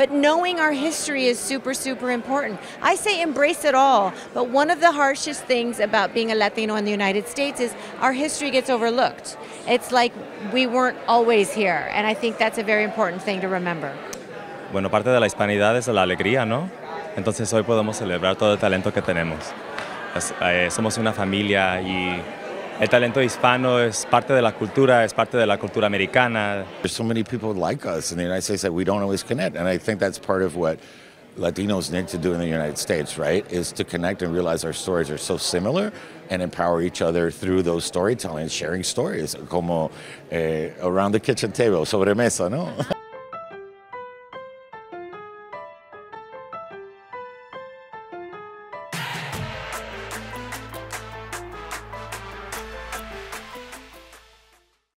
But knowing our history is super, super important. I say embrace it all, but one of the harshest things about being a Latino in the United States is our history gets overlooked. It's like we weren't always here, and I think that's a very important thing to remember. Bueno, parte de la hispanidad es la alegría, ¿no? Entonces hoy podemos celebrar todo el talento que tenemos. Eh, somos una familia y el talento hispano es parte de la cultura, es parte de la cultura americana. There's so many people like us in the United States that we don't always connect. And I think that's part of what Latinos need to do in the United States, right? Is to connect and realize our stories are so similar and empower each other through those storytelling, sharing stories, como eh, around the kitchen table, sobremesa, ¿no?